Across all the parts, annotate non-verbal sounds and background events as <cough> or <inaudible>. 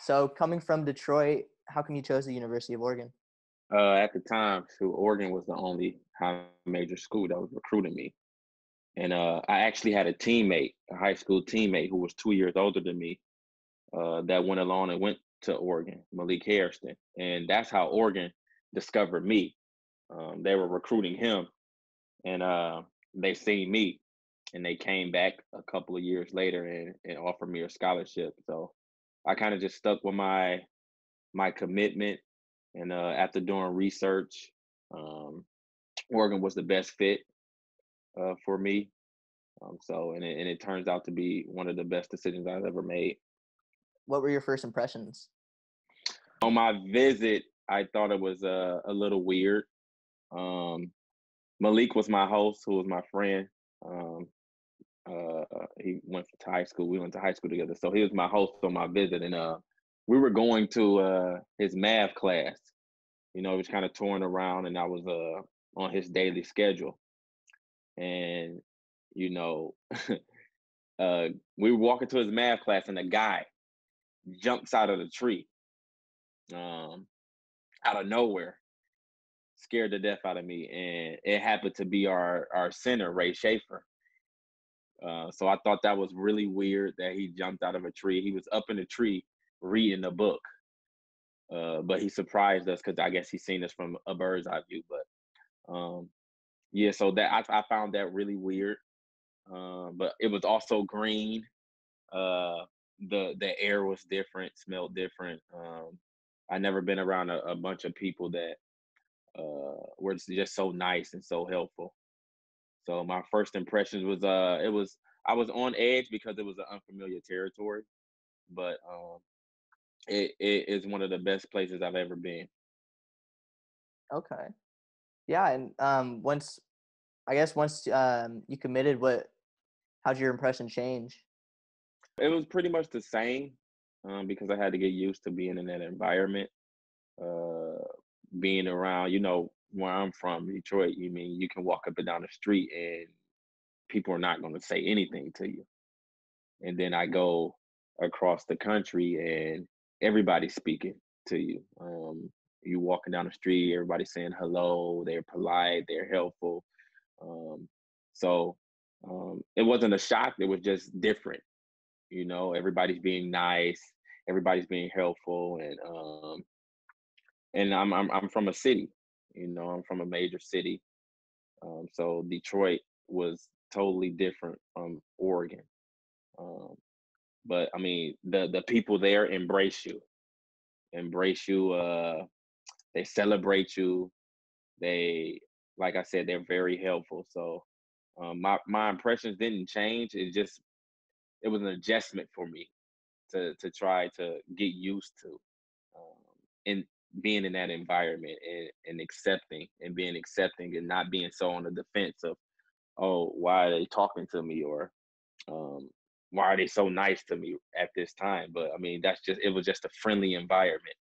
So coming from Detroit, how come you chose the University of Oregon? Uh, at the time, so Oregon was the only high major school that was recruiting me, and uh, I actually had a teammate, a high school teammate, who was two years older than me, uh, that went along and went to Oregon, Malik Hairston, and that's how Oregon discovered me. Um, they were recruiting him, and uh, they seen me, and they came back a couple of years later and, and offered me a scholarship. So I kind of just stuck with my my commitment, and uh, after doing research, um, Oregon was the best fit uh, for me. Um, so and it, and it turns out to be one of the best decisions I've ever made. What were your first impressions? On my visit, I thought it was uh, a little weird. Um, Malik was my host, who was my friend. Um, uh, he went to high school. We went to high school together, so he was my host on my visit, and uh, we were going to uh, his math class. You know, he was kind of touring around, and I was uh, on his daily schedule. And you know, <laughs> uh, we were walking to his math class, and a guy jumps out of the tree, um, out of nowhere, scared the death out of me, and it happened to be our our center, Ray Schaefer. Uh, so I thought that was really weird that he jumped out of a tree. He was up in a tree reading a book, uh, but he surprised us because I guess he's seen us from a bird's eye view. But um, yeah, so that I, I found that really weird. Uh, but it was also green. Uh, the the air was different, smelled different. Um, I never been around a, a bunch of people that uh, were just so nice and so helpful. So my first impressions was uh it was I was on edge because it was an unfamiliar territory, but um it, it is one of the best places I've ever been. Okay. Yeah, and um once I guess once um you committed what how'd your impression change? It was pretty much the same um, because I had to get used to being in that environment, uh, being around, you know, where I'm from, Detroit, you mean you can walk up and down the street and people are not going to say anything to you. And then I go across the country and everybody's speaking to you. Um, you walking down the street, everybody's saying hello, they're polite, they're helpful. Um, so um, it wasn't a shock, it was just different. You know, everybody's being nice, everybody's being helpful, and um, and I'm I'm I'm from a city, you know, I'm from a major city. Um, so Detroit was totally different from Oregon. Um, but I mean, the the people there embrace you, embrace you. Uh, they celebrate you. They, like I said, they're very helpful. So um, my my impressions didn't change. It just it was an adjustment for me to to try to get used to. Um, and being in that environment and, and accepting and being accepting and not being so on the defense of oh why are they talking to me? or um, why are they so nice to me at this time? but i mean that's just it was just a friendly environment.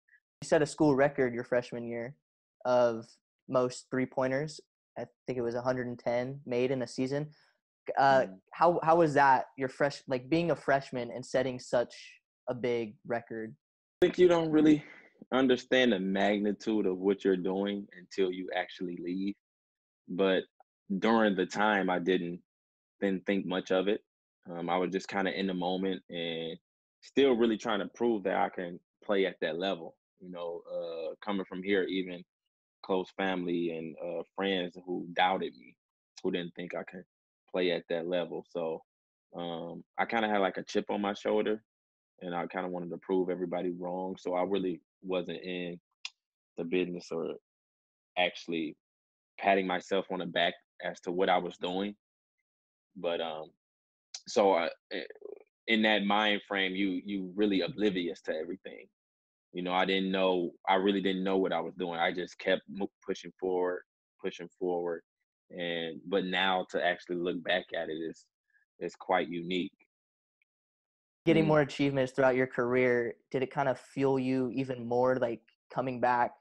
You set a school record your freshman year of most three pointers i think it was 110 made in a season. Uh, mm. how how was that your fresh like being a freshman and setting such a big record? I think you don't really understand the magnitude of what you're doing until you actually leave. But during the time, I didn't didn't think much of it. Um, I was just kind of in the moment and still really trying to prove that I can play at that level. You know, uh, coming from here, even close family and uh, friends who doubted me, who didn't think I could play at that level. So um, I kind of had like a chip on my shoulder, and I kind of wanted to prove everybody wrong. So I really wasn't in the business or actually patting myself on the back as to what I was doing. But um, so I, eh, in that mind frame, you you really oblivious to everything. You know, I didn't know. I really didn't know what I was doing. I just kept pushing forward, pushing forward, and but now to actually look back at it is is quite unique getting mm. more achievements throughout your career did it kind of fuel you even more like coming back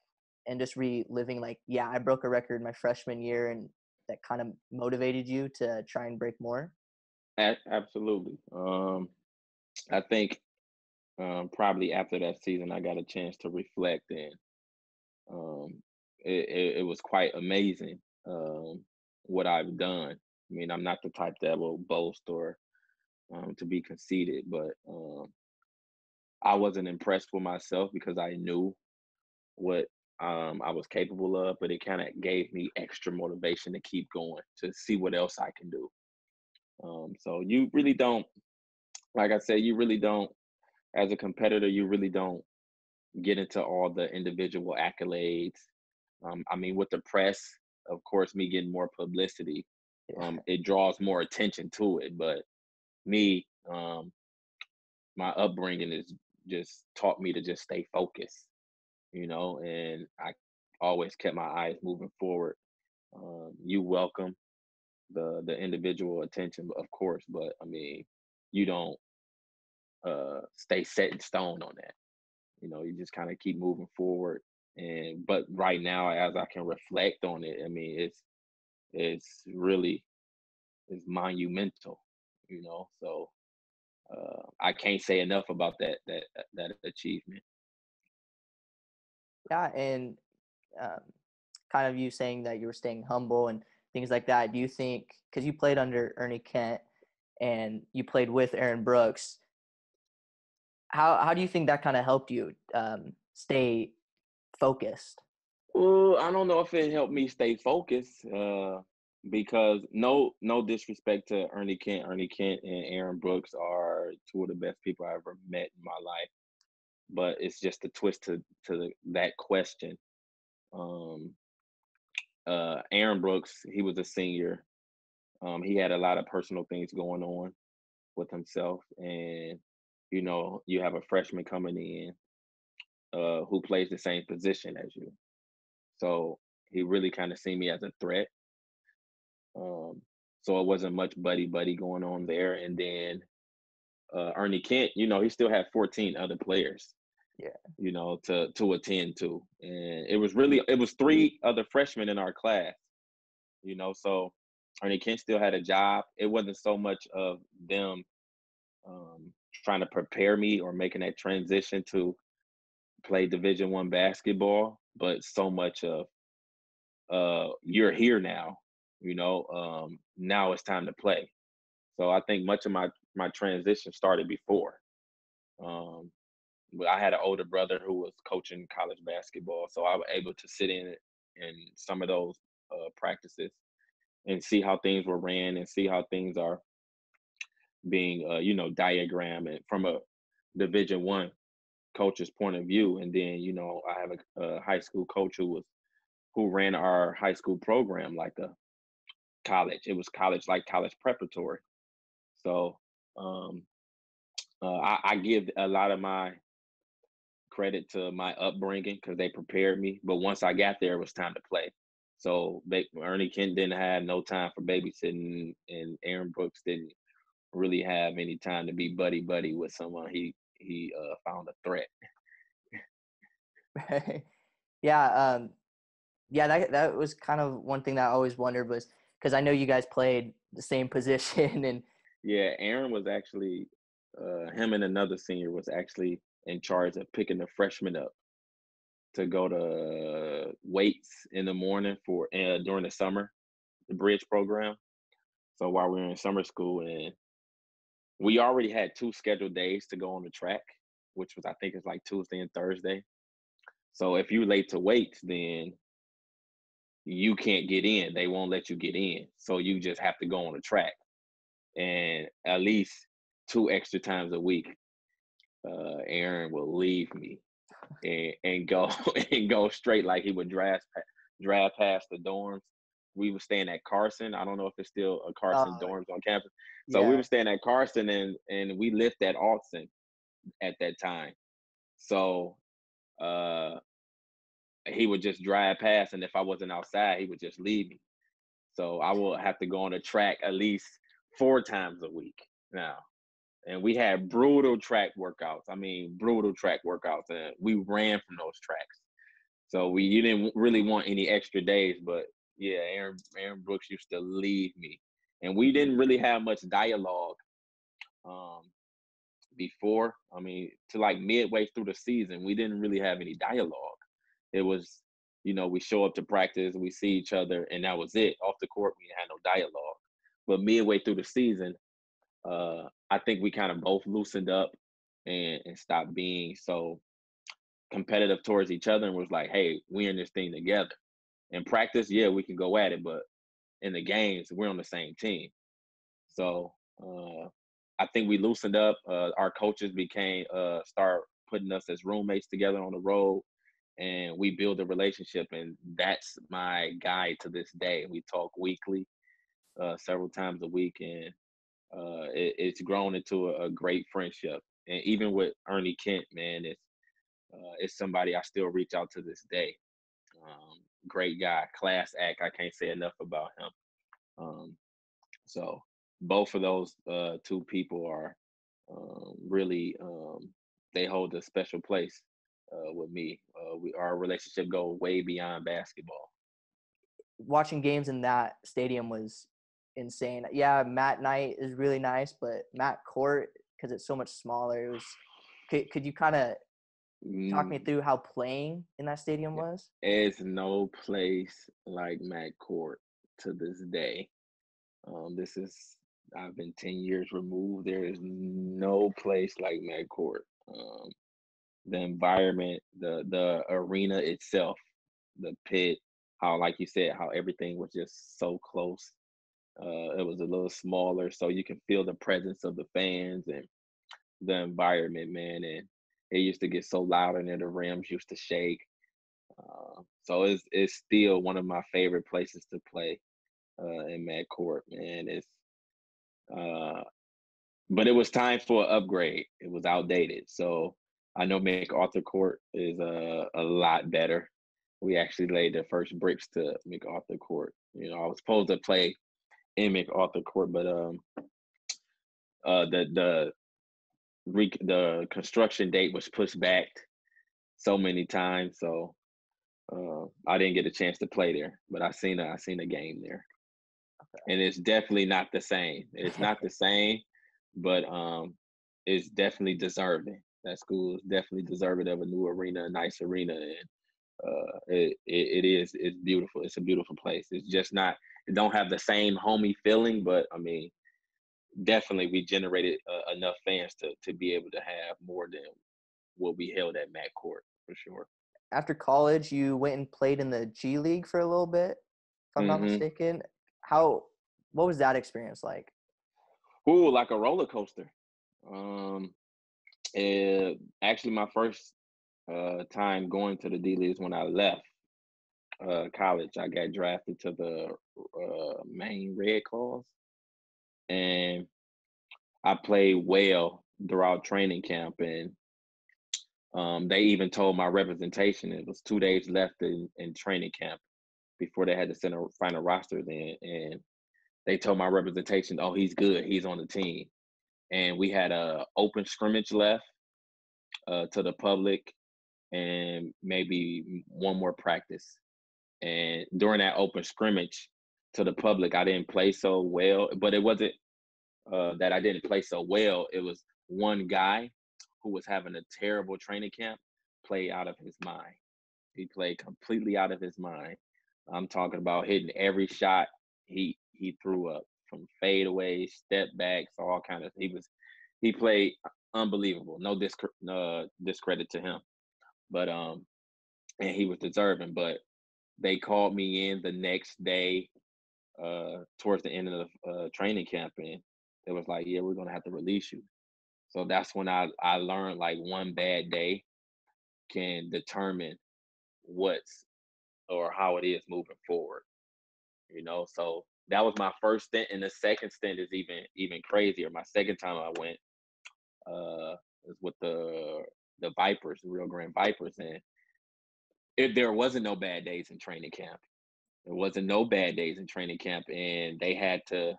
and just reliving like yeah i broke a record my freshman year and that kind of motivated you to try and break more absolutely um i think um, probably after that season, I got a chance to reflect, and um, it, it, it was quite amazing um, what I've done. I mean, I'm not the type that will boast or um, to be conceited, but um, I wasn't impressed with myself because I knew what um, I was capable of, but it kind of gave me extra motivation to keep going to see what else I can do. Um, so you really don't, like I said, you really don't, as a competitor, you really don't get into all the individual accolades. Um, I mean, with the press, of course, me getting more publicity, um, it draws more attention to it. But me, um, my upbringing is just taught me to just stay focused, you know, and I always kept my eyes moving forward. Um, you welcome the the individual attention, of course, but I mean, you don't uh, stay set in stone on that. You know, you just kind of keep moving forward. And but right now, as I can reflect on it, I mean, it's it's really it's monumental. You know, so uh, I can't say enough about that that that achievement. Yeah, and um, kind of you saying that you were staying humble and things like that. Do you think because you played under Ernie Kent and you played with Aaron Brooks, how how do you think that kind of helped you um, stay focused? Well, I don't know if it helped me stay focused. Uh, because no no disrespect to Ernie Kent. Ernie Kent and Aaron Brooks are two of the best people I ever met in my life. But it's just a twist to to the, that question. Um, uh, Aaron Brooks, he was a senior. Um, he had a lot of personal things going on with himself, and you know, you have a freshman coming in uh, who plays the same position as you. So he really kind of seen me as a threat um, so it wasn't much buddy buddy going on there. And then uh, Ernie Kent, you know, he still had 14 other players. Yeah. You know, to to attend to. And it was really it was three other freshmen in our class. You know, so Ernie Kent still had a job. It wasn't so much of them um, trying to prepare me or making that transition to play Division One basketball, but so much of uh, you're here now you know um, now it's time to play. So i think much of my my transition started before um, but i had an older brother who was coaching college basketball so i was able to sit in in some of those uh, practices and see how things were ran and see how things are being uh, you know diagram and from a division one coach's point of view and then you know i have a, a high school coach who was who ran our high school program like a college. It was college like college preparatory. So um, uh, I, I, give a lot of my credit to my upbringing because they prepared me. But once I got there, it was time to play. So they, Ernie Kent didn't have no time for babysitting, and Aaron Brooks didn't really have any time to be buddy buddy with someone. He he uh, found a threat. <laughs> yeah, um, yeah. That that was kind of one thing that I always wondered was because I know you guys played the same <laughs> position and yeah, Aaron was actually uh, him and another senior was actually in charge of picking the freshmen up to go to weights in the morning for uh, during the summer, the bridge program. So while we were in summer school, and we already had two scheduled days to go on the track, which was I think it's like Tuesday and Thursday. So if you late to weights, then you can't get in. They won't let you get in. So you just have to go on the track. And at least two extra times a week, uh, Aaron will leave me and, and go <laughs> and go straight like he would drive drive past the dorms. We were staying at Carson. I don't know if it's still a Carson uh, dorms on campus. So yeah. we were staying at Carson and and we lived at Austin at that time. So uh he would just drive past, and if I wasn't outside, he would just leave me. So I will have to go on a track at least four times a week now. And we had brutal track workouts. I mean, brutal track workouts, and we ran from those tracks. So we you didn't really want any extra days, but yeah, Aaron Aaron Brooks used to leave me, and we didn't really have much dialogue. Um, before. I mean, to like midway through the season, we didn't really have any dialogue. It was, you know, we show up to practice, we see each other, and that was it. Off the court, we had no dialogue. But midway through the season, uh, I think we kind of both loosened up and, and stopped being so competitive towards each other and was like, hey, we're in this thing together. In practice, yeah, we can go at it, but in the games, we're on the same team. So uh, I think we loosened up. Uh, our coaches became uh, start putting us as roommates together on the road, and we build a relationship. And that's my guide to this day. We talk weekly, uh, several times a week, and uh, it, it's grown into a, a, great friendship. And even with Ernie Kent, man, it's uh, it's somebody I still reach out to this day. Um, great guy, class act. I can't say enough about him. Um, so both of those uh, two people are um, really um, they hold a special place uh, with me. Uh, we our relationship go way beyond basketball. Watching games in that stadium was insane. Yeah, Matt Knight is really nice, but Mac Court because it's so much smaller. It was. Could, could you kind of talk me mm. through how playing in that stadium was? It's no place like Mac Court to this day. Um, this is I've been 10 years removed. There is no place like Mac Court. Um, the environment, the the arena itself, the pit, how like you said, how everything was just so close. Uh, it was a little smaller, so you can feel the presence of the fans and the environment, man. And it used to get so loud and the rims used to shake. Uh, so it's it's still one of my favorite places to play uh, in Mac Court, man. It's uh, but it was time for an upgrade. It was outdated. So I know MacArthur Court is a, a lot better. We actually laid the first bricks to MacArthur Court. You know, I was supposed to play in MacArthur Court, but um, uh, the the re- the construction date was pushed back so many times, so uh, I didn't get a chance to play there. But I seen a I seen a game there and it's definitely not the same. It's not the <laughs> same, but um, it's definitely deserving. That school is definitely deserving of a new arena, a nice arena, and uh, it, it, it is it's beautiful. It's a beautiful place. It's just not. It don't have the same homey feeling, but I mean, definitely we generated uh, enough fans to to be able to have more than what we held at Mac Court for sure. After college, you went and played in the G League for a little bit, if I'm mm-hmm. not mistaken how what was that experience like? Ooh, like a roller coaster. Um, actually, my first uh, time going to the D League is when I left uh, college. I got drafted to the uh, Maine Red Claws, and I played well throughout training camp. And um, they even told my representation it was two days left in, in training camp before they had to send a final roster then and they told my representation, oh, he's good, he's on the team. And we had a open scrimmage left uh, to the public and maybe one more practice. And during that open scrimmage to the public, I didn't play so well, but it wasn't uh, that I didn't play so well. It was one guy who was having a terrible training camp play out of his mind. He played completely out of his mind. I'm talking about hitting every shot he he threw up from fadeaway, step backs, all kind of. He was he played unbelievable. No disc, uh, discredit to him, but um, and he was deserving. But they called me in the next day, uh, towards the end of the uh, training camp, and it was like, yeah, we're gonna have to release you. So that's when I I learned like one bad day can determine what's or how it is moving forward. You know, so that was my first stint, and the second stint is even even crazier. My second time I went uh was with the the Vipers, the Rio Grande Vipers, and if there wasn't no bad days in training camp. There wasn't no bad days in training camp, and they had to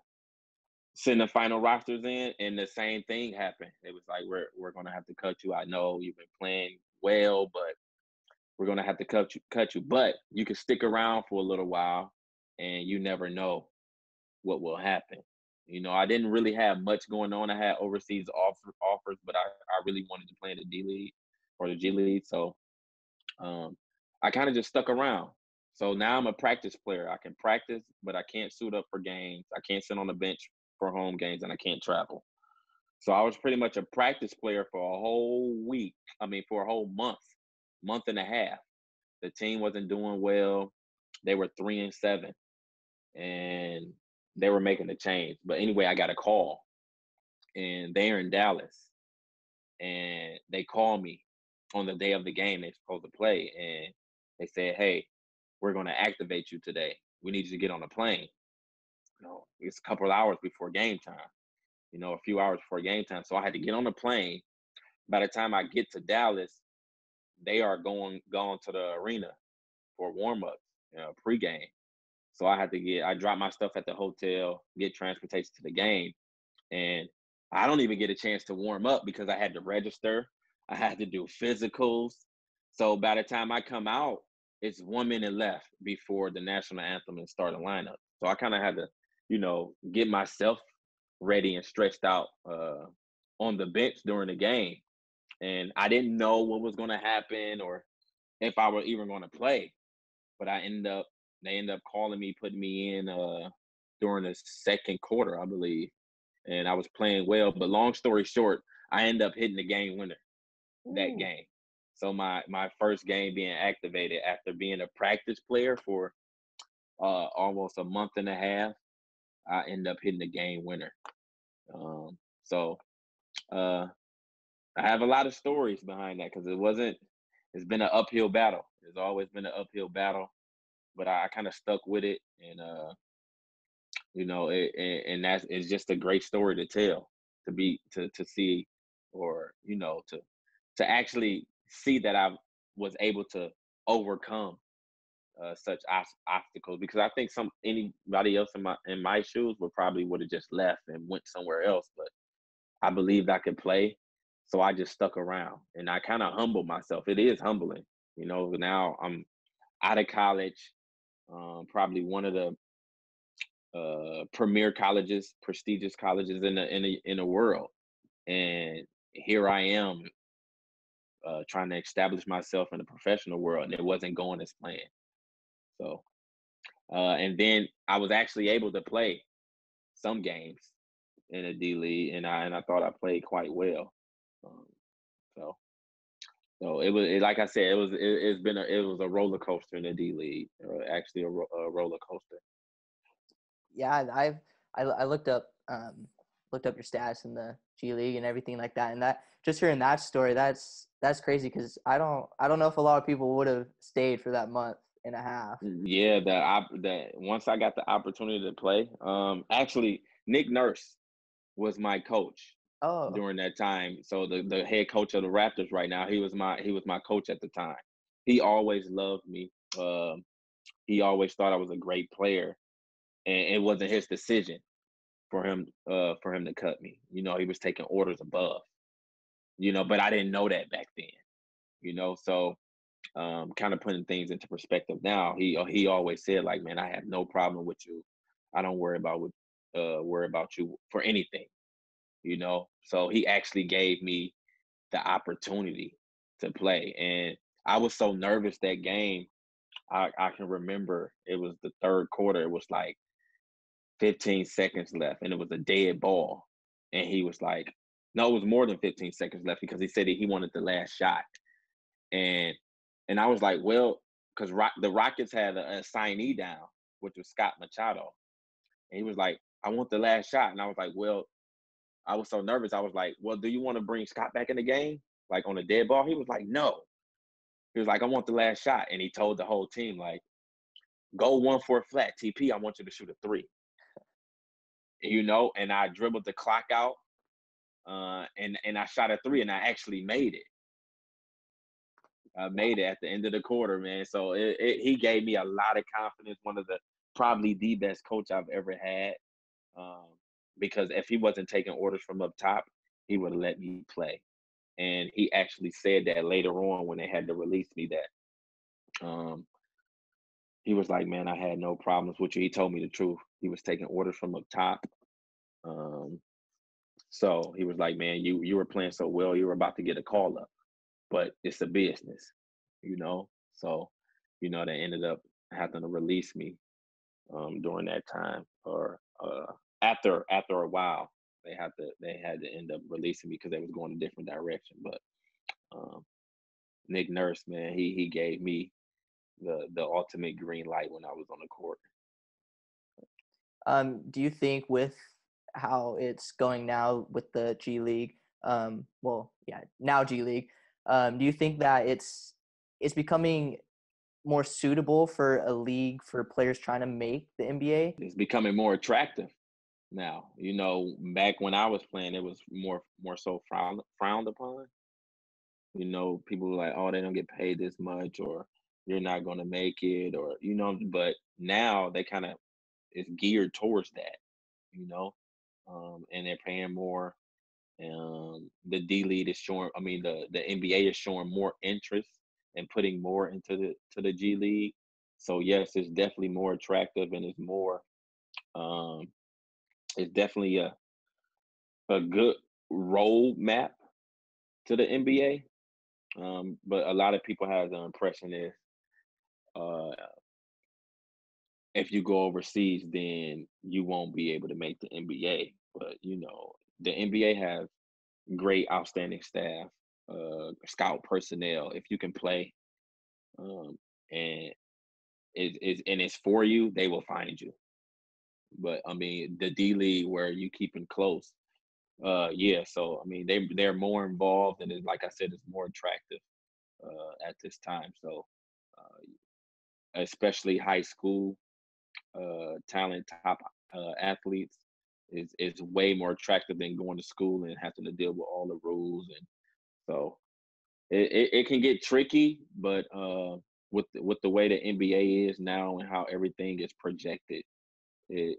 send the final rosters in, and the same thing happened. It was like we're we're gonna have to cut you. I know you've been playing well, but we're gonna have to cut you cut you. But you can stick around for a little while and you never know what will happen. You know, I didn't really have much going on. I had overseas offer, offers, but I, I really wanted to play in the D League or the G League. So um, I kind of just stuck around. So now I'm a practice player. I can practice, but I can't suit up for games. I can't sit on the bench for home games, and I can't travel. So I was pretty much a practice player for a whole week. I mean, for a whole month, month and a half. The team wasn't doing well. They were three and seven, and they were making a change. But anyway, I got a call, and they're in Dallas, and they called me on the day of the game they're supposed to play, and they said, "Hey, we're going to activate you today. We need you to get on a plane." You know, it's a couple hours before game time. You know, a few hours before game time, so I had to get on the plane. By the time I get to Dallas, they are going going to the arena for warm up, you know, pregame. So I had to get I dropped my stuff at the hotel, get transportation to the game, and I don't even get a chance to warm up because I had to register. <laughs> I had to do physicals. So by the time I come out, it's one minute left before the national anthem and start the lineup. So I kind of had to, you know, get myself ready and stretched out uh, on the bench during the game. And I didn't know what was going to happen or if I were even going to play. But I ended up, they ended up calling me, putting me in uh, during the second quarter, I believe. And I was playing well. But long story short, I ended up hitting the game winner that game. So my my first game being activated after being a practice player for uh, almost a month and a half, I end up hitting the game winner. Um, so uh, I have a lot of stories behind that because it wasn't. It's been an uphill battle. It's always been an uphill battle, but I, I kind of stuck with it, and uh, you know, it, and, and that's it's just a great story to tell, to be to to see, or you know, to to actually see that I was able to overcome uh, such obstacles because I think some anybody else in my in my shoes would probably would have just left and went somewhere else. But I believed I could play, so I just stuck around and I kind of humbled myself. It is humbling, you know. Now I'm out of college, um, probably one of the uh, premier colleges, prestigious colleges in the in the in the world, and here I am uh, trying to establish myself in the professional world, and it wasn't going as planned. So, uh, and then I was actually able to play some games in the D League, and I and I thought I played quite well. Um, so it was it, like I said, it was it, has been a it was a roller coaster in the D League, actually a, ro- a, roller coaster. Yeah, I've I, I looked up um, looked up your stats in the G League and everything like that, and that just hearing that story, that's that's crazy because I don't I don't know if a lot of people would have stayed for that month and a half. Mm, yeah, that I that once I got the opportunity to play, um, actually Nick Nurse was my coach oh. during that time. So the the head coach of the Raptors right now, he was my he was my coach at the time. He always loved me. Uh, he always thought I was a great player, and it wasn't his decision for him uh for him to cut me. You know, he was taking orders above you know, but I didn't know that back then, you know. So, um, kind of putting things into perspective now. He he always said like, man, I have no problem with you. I don't worry about what uh worry about you for anything, you know. So he actually gave me the opportunity to play, and I was so nervous that game. I I can remember it was the third quarter. It was like 15 seconds left, and it was a dead ball, and he was like, no, it was more than 15 seconds left because he said that he wanted the last shot. And and I was like, well, because the Rockets had a, a signee down, which was Scott Machado. And he was like, I want the last shot. And I was like, well, I was so nervous. I was like, well, do you want to bring Scott back in the game? Like on a dead ball? He was like, no. He was like, I want the last shot. And he told the whole team, like, go one for a flat. TP, I want you to shoot a three. You know, and I dribbled the clock out uh, and and I shot a three, and I actually made it. I made it at the end of the quarter, man. So it, it, he gave me a lot of confidence. One of the probably the best coach I've ever had. Um, because if he wasn't taking orders from up top, he would let me play. And he actually said that later on when they had to release me that. Um, he was like, "Man, I had no problems with you." He told me the truth. He was taking orders from up top, Um, so he was like, "Man, you you were playing so well, you were about to get a call up, but it's a business, you know." So, you know, they ended up having to release me um, during that time, or uh, after after a while, they had to they had to end up releasing me because they was going a different direction. But um, Nick Nurse, man, he he gave me the the ultimate green light when I was on the court. Um, do you think with how it's going now with the G League, um, well, yeah, now G League, um, do you think that it's it's becoming more suitable for a league for players trying to make the NBA? It's becoming more attractive now. You know, back when I was playing, it was more more so frowned frowned upon. You know, people were like, "Oh, they don't get paid this much," or "You're not going to make it," or you know. But now they kind of is geared towards that. You know, um, and they're paying more. Um, the D League is showing. I mean, the the NBA is showing more interest and putting more into the to the G League. So yes, it's definitely more attractive and it's more. Um, it's definitely a a good roadmap to the NBA. Um, but a lot of people have the impression is uh, if you go overseas, then you won't be able to make the NBA. But you know, the NBA has great, outstanding staff, uh, scout personnel. If you can play, um, and it is and it's for you, they will find you. But I mean, the D League where you keeping close, uh, yeah. So I mean, they they're more involved, and it, like I said, it's more attractive uh, at this time. So, uh, especially high school uh, talent, top uh, athletes, is is way more attractive than going to school and having to deal with all the rules and so it, it, it can get tricky, but uh, with with the way the NBA is now and how everything is projected, it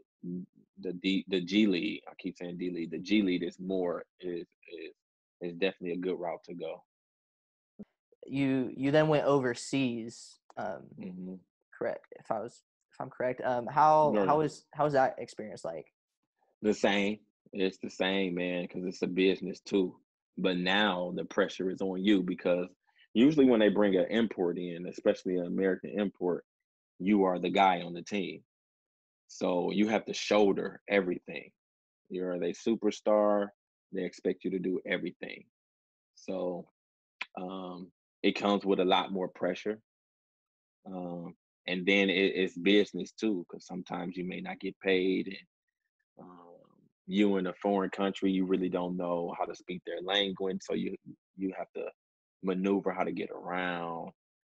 the D the G League. I keep saying D League. The G League is more is is is definitely a good route to go. You you then went overseas. Um, mm-hmm. Correct. If I was if I'm correct. Um, how no, how was how was that experience like? The same. It's the same, man, because it's a business too. But now the pressure is on you because usually when they bring an import in, especially an American import, you are the guy on the team. So you have to shoulder everything. You're a superstar. They expect you to do everything. So um, it comes with a lot more pressure. Um, and then it, it's business too, because sometimes you may not get paid. And um, you in a foreign country, you really don't know how to speak their language, so you you have to maneuver how to get around.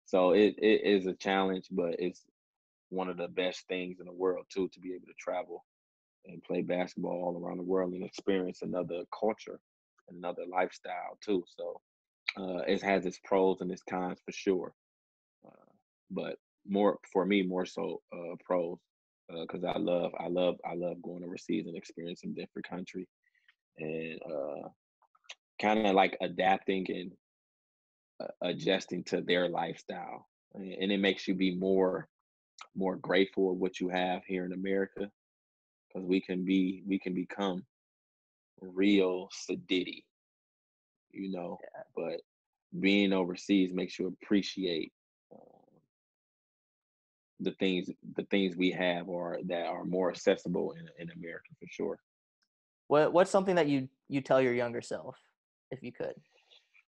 So it, it is a challenge, but it's one of the best things in the world too to be able to travel and play basketball all around the world and experience another culture, another lifestyle too. So uh, it has its pros and its cons for sure. Uh, but more for me, more so uh, pros because uh, I love, I love, I love going overseas and experiencing different country, and uh, kind of like adapting and uh, adjusting to their lifestyle, and it makes you be more, more grateful of what you have here in America, because we can be, we can become real sedity, you know, yeah. but being overseas makes you appreciate the things the things we have are that are more accessible in, in America for sure. What what's something that you you tell your younger self, if you could?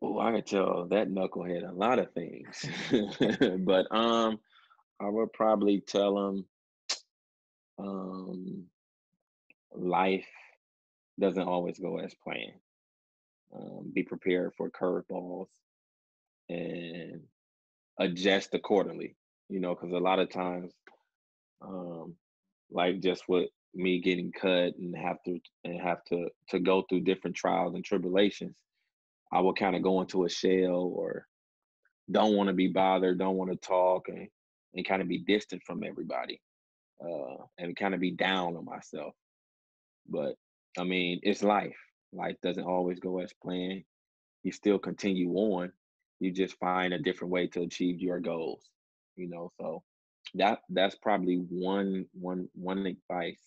Oh, I could tell that knucklehead a lot of things, <laughs> but um, I would probably tell them um, life doesn't always go as planned. Um, be prepared for curveballs and adjust accordingly you know, because a lot of times, um, like just with me getting cut and have to and have to to go through different trials and tribulations, I will kind of go into a shell or don't want to be bothered, don't want to talk, and and kind of be distant from everybody, uh, and kind of be down on myself. But I mean, it's life. Life doesn't always go as planned. You still continue on. You just find a different way to achieve your goals you know so that that's probably one one one advice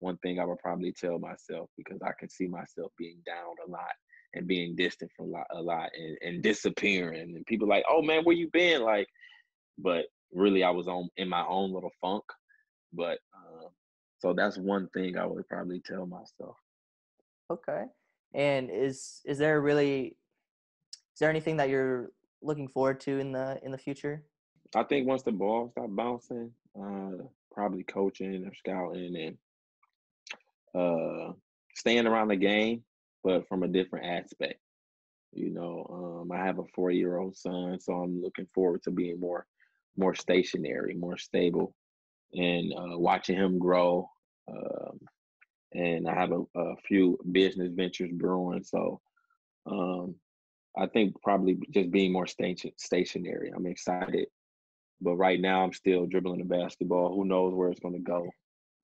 one thing I would probably tell myself because I can see myself being down a lot and being distant from a lot, a lot and, and disappearing. And people like, oh man, where you been? Like, but really, I was on in my own little funk. But uh, so that's one thing I would probably tell myself. Okay. And is is there really is there anything that you're looking forward to in the in the future? I think once the ball stop bouncing, uh, probably coaching or scouting and uh, staying around the game, but from a different aspect. You know, um, I have a four-year-old son, so I'm looking forward to being more, more stationary, more stable, and uh, watching him grow. Um, and I have a, a, few business ventures brewing, so um, I think probably just being more station, stationary. I'm excited, but right now I'm still dribbling the basketball. Who knows where it's going to go,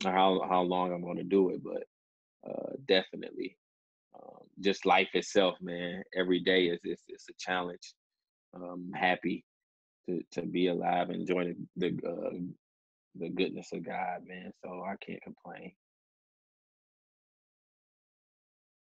or how how long I'm going to do it? But uh, definitely, um, just life itself, man. Every day is it's, it's a challenge. I'm happy to to be alive, enjoying the the, uh, the goodness of God, man. So I can't complain.